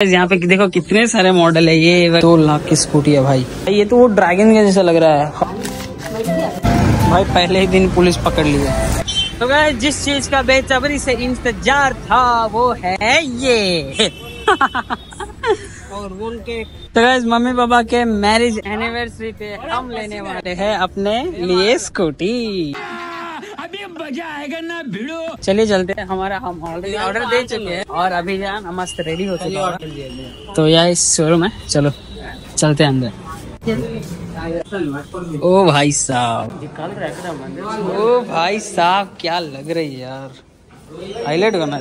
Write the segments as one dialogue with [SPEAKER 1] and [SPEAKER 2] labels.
[SPEAKER 1] यहाँ पे देखो कितने सारे मॉडल है ये दो लाख की स्कूटी है भाई। ये तो वो ड्रैगन का जैसा लग रहा है। भाई, पहले ही दिन पुलिस पकड़ ली है। तो गाइस जिस चीज़ का बेचबरी से इंतज़ार था, वो है ये। और उनके तो गाइस मम्मी पापा के मैरिज एनिवर्सरी पे हम लेने वाले हैं अपने लिए स्कूटी
[SPEAKER 2] मज़ा आएगा ना भिड़ो।
[SPEAKER 1] चलिए चलते हैं। हमारा हम ऑलरेडी ऑर्डर दे चुके हैं और अभी जान मस्त रेडी हो चुके हैं। तो यह इस शोरूम है। चलो चलते हैं अंदर। ओ भाई साहब। ओ भाई साहब क्या लग रही है यार? हाईलाइट करना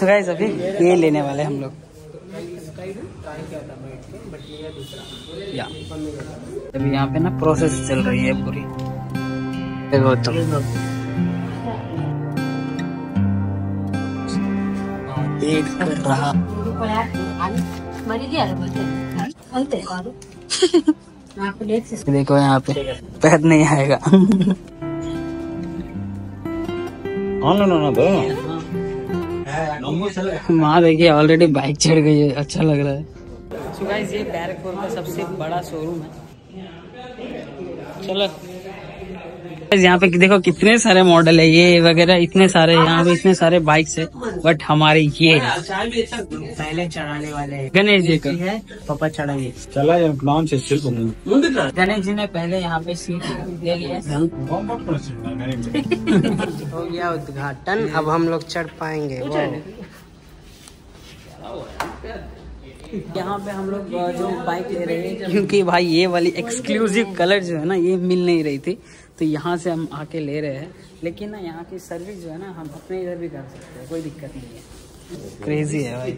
[SPEAKER 1] guys, अभी ये लेने वाले हम लोग। या। अभी यहाँ पे ना प्रोसेस चल रही है पूरी। देखो तो वेट कर रहा देखो यहाँ पे पैर नहीं आएगा माँ देखिए ऑलरेडी बाइक चढ़ गई है। अच्छा लग रहा है। So guys, ये बैरकपुर का सबसे बड़ा शोरूम है। चलो। यहाँ पे देखो कितने सारे मॉडल है ये वगैरह इतने सारे यहाँ पे इतने सारे बाइक्स है बट हमारे ये।
[SPEAKER 3] पहले चढ़ाने वाले हैं।
[SPEAKER 1] गणेश जी का।
[SPEAKER 3] है? पापा चढ़ाइए
[SPEAKER 4] चला नाम से
[SPEAKER 1] गणेश जी ने पहले यहाँ पे सीट दे लिया।
[SPEAKER 3] हो गया उद्घाटन अब हम लोग चढ़ पाएँगे।
[SPEAKER 1] यहाँ पे हम लोग जो बाइक ले रहे हैं क्योंकि भाई ये वाली एक्सक्लूसिव कलर जो है ना ये मिल नहीं रही थी। तो यहाँ से हम आके ले रहे हैं। लेकिन ना यहाँ की सर्विस जो है ना हम अपने इधर भी कर सकते हैं कोई दिक्कत नहीं है। क्रेजी है भाई।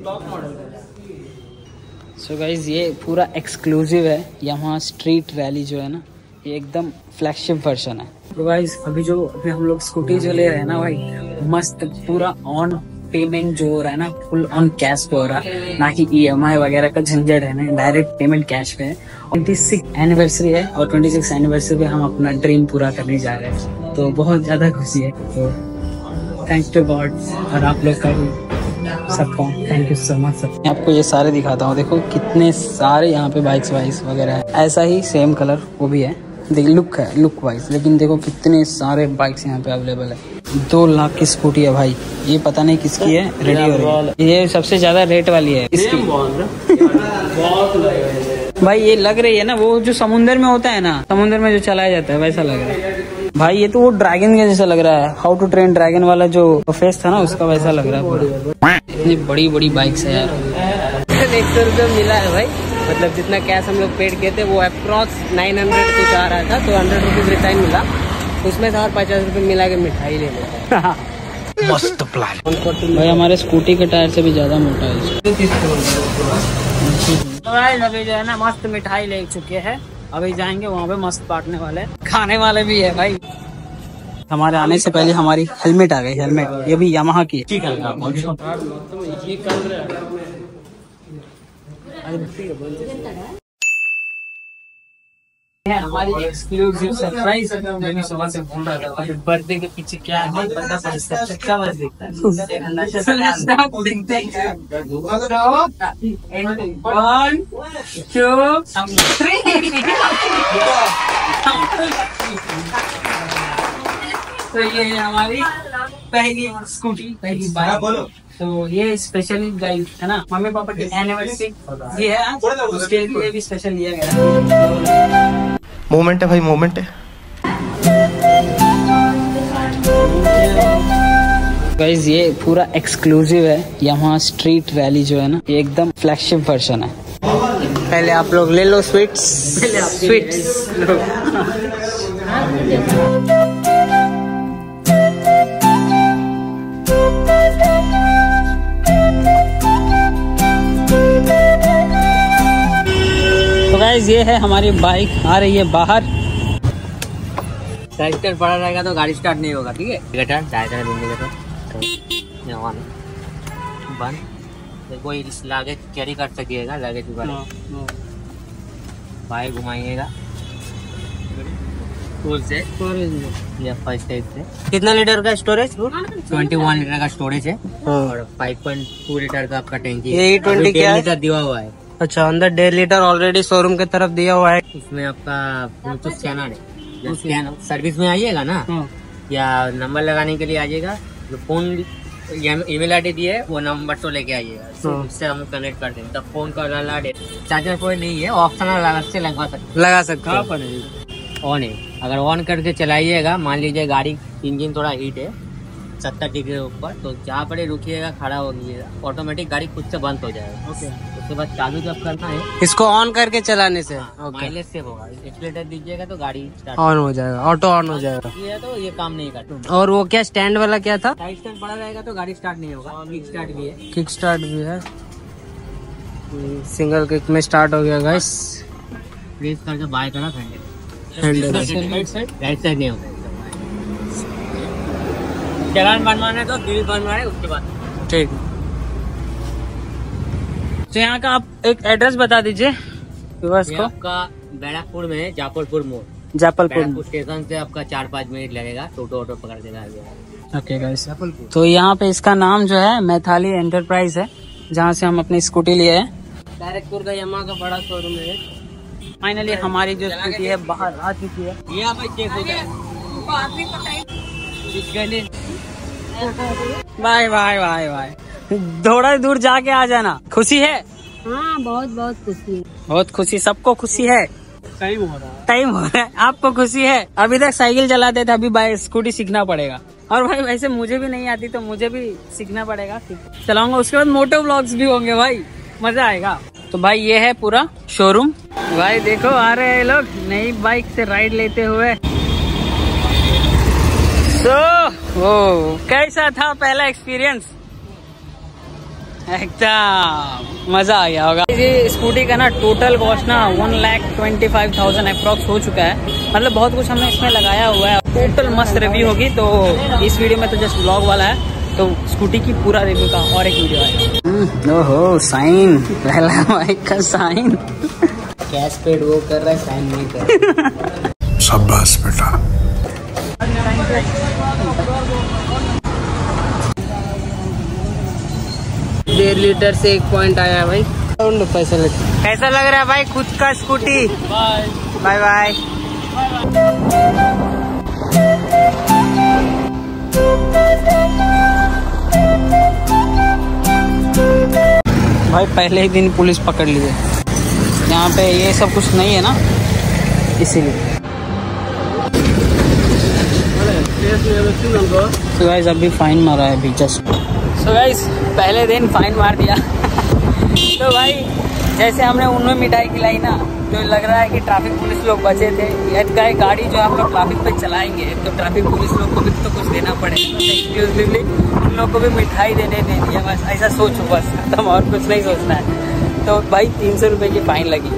[SPEAKER 1] सो गाइज़ ये पूरा एक्सक्लूसिव है। यहाँ स्ट्रीट रैली जो है ना ये एकदम फ्लैगशिप वर्जन है। तो गाइज़ अभी जो अभी हम लोग स्कूटी जो ले रहे हैं ना भाई मस्त पूरा ऑन पेमेंट जो हो रहा है ना फुल ऑन कैश पे हो रहा है। ना कि ईएमआई वगैरह का झंझट है ना डायरेक्ट पेमेंट कैश पे है। ट्वेंटी सिक्स एनिवर्सरी है और ट्वेंटी सिक्स एनिवर्सरी पे हम अपना ड्रीम पूरा करने जा रहे हैं। तो बहुत ज़्यादा खुशी है। तो थैंक्स टू गॉड और आप लोग का भी, सबका। Thank you so much sir मैं आपको ये सारे दिखाता हूँ। देखो, कितने सारे यहाँ पे बाइक्स वाइक्स वगैरह है। ऐसा ही सेम कलर वो भी है। देख लुक है लुक वाइज लेकिन देखो, कितने सारे बाइक्स यहाँ पे अवेलेबल है। दो लाख की स्कूटी है भाई। ये पता नहीं किसकी है रेडी हो रही है। ये सबसे ज़्यादा रेट वाली है। इसकी भाई ये लग रही है ना वो जो समुंदर में होता है ना समुंदर में जो चलाया जाता है वैसा लग रहा है। भाई ये तो वो ड्रैगन का जैसा लग रहा है। हाउ टू ट्रेन ड्रैगन वाला जो फेस था ना उसका वैसा लग रहा है इतनी बड़ी बड़ी बाइक्स है यार।
[SPEAKER 3] एक सौ रुपये मिला है भाई। मतलब जितना कैश हम लोग पेड किए थे वो अप्रॉक्स नाइन हंड्रेड कुछ आ रहा था तो हंड्रेड रुपीज़ रिटर्न मिला। उसमें से और पचास रुपये मिला के मिठाई ले लेते हैं।
[SPEAKER 4] मस्त प्लान।
[SPEAKER 1] भाई हमारे स्कूटी के टायर से भी ज़्यादा मोटा है तो अभी जो है ना मस्त मिठाई ले चुके हैं। अभी जाएँगे वहाँ पे मस्त बांटने वाले। खाने वाले भी है भाई। हमारे आने से पहले हमारी हेलमेट आ गई हेलमेट। ये भी यामाहा की है। है हमारी एक्सक्लूसिव सरप्राइज़ मैंने सुबह से बोल रहा था कि बर्थडे के पीछे क्या है? बंदा है बस देखता है। देखते हैं। वन टू थ्री तो ये है हमारी पहली स्कूटी पहली बाइक तो ये स्पेशली गाइड है ना? मम्मी पापा की एनिवर्सरी ये है। उसके लिए भी स्पेशल लिया गया। है
[SPEAKER 5] मोमेंट है भाई मोमेंट है।
[SPEAKER 1] गाइज़ ये पूरा एक्सक्लूसिव है यहाँ स्ट्रीट वैली जो है ना ये एकदम फ्लैगशिप वर्जन है।
[SPEAKER 3] पहले आप लोग ले लो स्वीट्स स्वीट्स
[SPEAKER 1] तो गाइज़ ये है हमारी बाइक आ रही है बाहर।
[SPEAKER 3] ट्रैक्टर पड़ा रहेगा तो गाड़ी स्टार्ट नहीं होगा ठीक है? इंडिकेटर टायर बंद। कोई लगेज कैरी कर सकिएगा लगेज वाले बाइक घुमाइएगा। से या फ़र्स्ट टाइप से। कितना लीटर का स्टोरेज ट्वेंटी वन लीटर का स्टोरेज है। और फाइव पॉइंट टू लीटर का आपका टैंकी
[SPEAKER 1] ये E20
[SPEAKER 3] अभी
[SPEAKER 1] क्या
[SPEAKER 3] डेढ़
[SPEAKER 1] है?
[SPEAKER 3] लीटर दिया हुआ है।
[SPEAKER 1] अच्छा अंदर डेढ़ लीटर ऑलरेडी शोरूम की तरफ़ दिया हुआ है।
[SPEAKER 3] इसमें आपका ब्लूटूथ स्कैनर है। सर्विस में आइएगा ना?
[SPEAKER 1] हाँ।
[SPEAKER 3] या नंबर लगाने के लिए आइएगा। जो फ़ोन ईमेल आई डी दी है वो नंबर तो लेके आइएगा। तो
[SPEAKER 1] हाँ।
[SPEAKER 3] उससे हम कनेक्ट कर देंगे। तब फ़ोन का वाला चार्जर कोई नहीं है ऑप्शनल अलग से लगवा सकते
[SPEAKER 1] लगा सकते
[SPEAKER 3] कहाँ
[SPEAKER 1] है?
[SPEAKER 3] ऑन है। अगर ऑन करके चलाइएगा मान लीजिए गाड़ी इंजन थोड़ा हीट है सत्तर डिग्री ऊपर तो जहाँ पर ही रुकिएगा खड़ा हो गइएगा ऑटोमेटिक गाड़ी खुद से बंद हो जाएगा। उसके बाद चालू जब करना है
[SPEAKER 1] इसको ऑन करके चलाने से।
[SPEAKER 3] माइलेज सेव होगा। एक्सीटर दीजिएगा तो गाड़ी
[SPEAKER 1] ऑन हो जाएगा ऑटो ऑन हो जाएगा।
[SPEAKER 3] ये तो ये काम नहीं करता।
[SPEAKER 1] और वो क्या स्टैंड वाला क्या था?
[SPEAKER 3] स्टैंड पड़ा रहेगा तो गाड़ी स्टार्ट नहीं होगा। किक स्टार्ट भी है।
[SPEAKER 1] किक स्टार्ट भी है। सिंगल किक में स्टार्ट हो गया गाइस
[SPEAKER 3] प्रेस करके बाय करा handle right side right side नहीं होगा। चलान बनवाना है तो बिल बनवाना है उसके बाद।
[SPEAKER 1] ठीक। तो यहाँ का आप एक एड्रेस बता दीजिए को।
[SPEAKER 3] आपका बैराकपुर में है जापुरपुर मोड़।
[SPEAKER 1] जापलपुर
[SPEAKER 3] स्टेशन से आपका चार पाँच मिनट लगेगा टोटो ऑटो पकड़ के जाएगा
[SPEAKER 1] ओके गाइस तो यहाँ पे इसका नाम जो है मैथाली एंटरप्राइज है जहाँ से हम अपनी स्कूटी लिए हैं।
[SPEAKER 3] बैरकपुर का यमा का बड़ा शोरूम है।
[SPEAKER 1] फाइनली हमारी जो स्कूटी है बाहर आ चुकी है।
[SPEAKER 3] यहाँ पे चेक हो जाए
[SPEAKER 1] बाय बाय बाय बाय थोड़ा दूर जाके आ जाना। खुशी है?
[SPEAKER 5] हाँ बहुत बहुत खुशी
[SPEAKER 1] बहुत खुशी सबको खुशी है।
[SPEAKER 3] टाइम हो रहा है।
[SPEAKER 1] टाइम हो रहा है आपको खुशी है? अभी तक साइकिल चलाते थे अभी बाइक स्कूटी सीखना पड़ेगा। और भाई वैसे मुझे भी नहीं आती तो मुझे भी सीखना पड़ेगा। चलाऊँगा उसके बाद मोटो ब्लॉग्स भी होंगे भाई मज़ा आएगा। तो भाई ये है पूरा शोरूम भाई देखो आ रहे हैं लोग नई बाइक से राइड लेते हुए। तो ओ कैसा था पहला एक्सपीरियंस एकदम मज़ा आ गया होगा। ये स्कूटी का ना टोटल कॉस्ट ना one lakh twenty five thousand approx हो चुका है। मतलब बहुत कुछ हमने इसमें लगाया हुआ है। टोटल मस्त रिव्यू होगी तो इस वीडियो में तो जस्ट ब्लॉग वाला है। तो स्कूटी की पूरा रिव्यू का और एक वीडियो आएगा ओहो साइन पहला बाइक का साइन
[SPEAKER 3] कैश पेड वो कर रहा है साइन नहीं कर रहा।
[SPEAKER 4] शाबाश बेटा।
[SPEAKER 1] डेढ़ लीटर से एक पॉइंट आया भाई। पैसा लग कैसा लग रहा है भाई खुद का स्कूटी बाय बाय भाई पहले ही दिन पुलिस पकड़ लिए यहाँ पे ये सब कुछ नहीं है ना? इसीलिए। तो अभी फाइन मारा है अभी जस्ट सो गाइस पहले दिन फाइन मार दिया। तो भाई, जैसे हमने उनमें मिठाई खिलाई ना तो लग रहा है कि ट्रैफ़िक पुलिस लोग बचे थे। ये गाय गाड़ी जो हम लोग ट्रैफ़िक पे चलाएँगे तो ट्रैफ़िक पुलिस लोग को भी तो कुछ देना पड़ेगा। एक्सक्लूसिवली उन लोग को भी मिठाई देने दे दिया, बस ऐसा सोचो, बस। खत्म, और कुछ नहीं सोचना है। तो भाई, तीन सौ रुपये की फाइन लगी।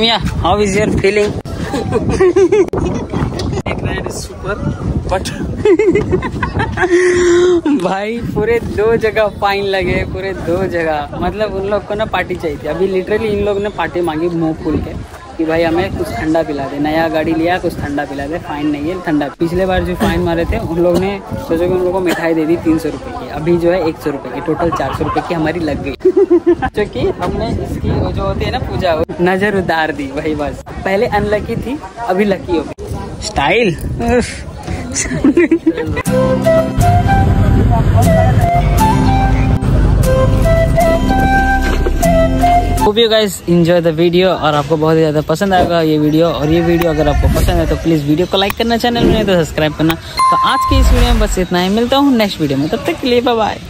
[SPEAKER 1] Mamiya, how is your feeling? But भाई पूरे दो जगह फाइन लगे पूरे दो जगह। मतलब उन लोग को ना पार्टी चाहिए थी। अभी लिटरली इन लोग ने पार्टी मांगी मुँह फूल के। कि भाई हमें कुछ ठंडा पिला दे। नया गाड़ी लिया कुछ ठंडा पिला दे। फाइन नहीं है ठंडा। पिछले बार जो फाइन मारे थे उन लोग ने सोचो कि उन लोग को मिठाई दे दी तीन सौ रुपये की। अभी जो है एक सौ रुपये की टोटल चार सौ रुपये की हमारी लग गई। जो कि हमने इसकी वो जो होती है ना पूजा वो नज़र उतार दी वही बस। पहले अनलकी थी अभी लकी हो गई। Style hope you guys enjoy the video और आपको बहुत ही ज़्यादा पसंद आएगा ये वीडियो और ये वीडियो अगर आपको पसंद है तो प्लीज़ वीडियो को लाइक करना चैनल में नहीं तो सब्सक्राइब करना। तो आज की इस वीडियो में बस इतना ही, मिलता हूँ नेक्स्ट वीडियो में, तब तक के लिए बाय